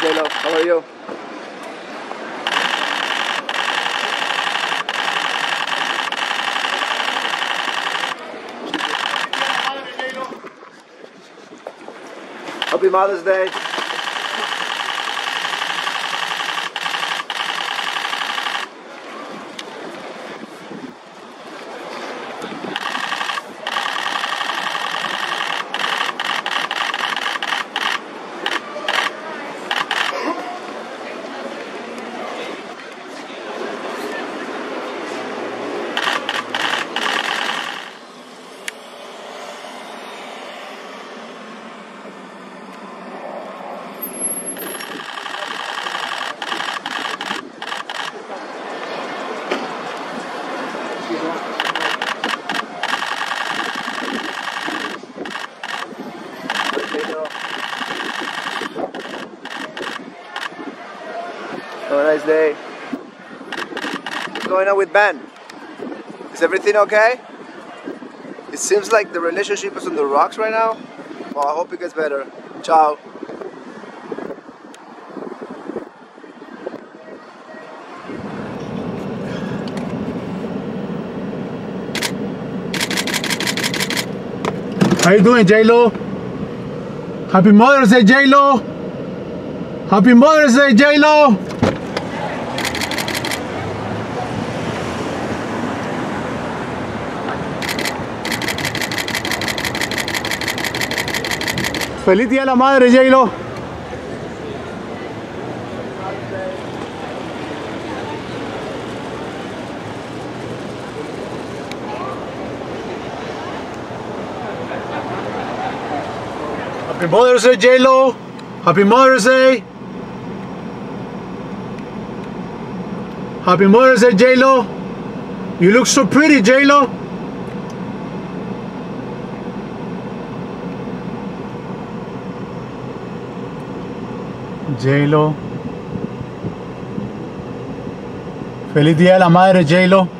J-Lo. How are you? Happy Mother's Day. A nice day. What's going on with Ben? Is everything okay? It seems like the relationship is on the rocks right now. Well, I hope it gets better. Ciao. How you doing, J-Lo? Happy Mother's Day, J-Lo! Happy Mother's Day, J-Lo! Feliz Día de la Madre, J-Lo. Happy Mother's Day, J-Lo. Happy Mother's Day. Happy Mother's Day, J-Lo. You look so pretty, J-Lo. J-Lo. Feliz Día de la Madre, J-Lo.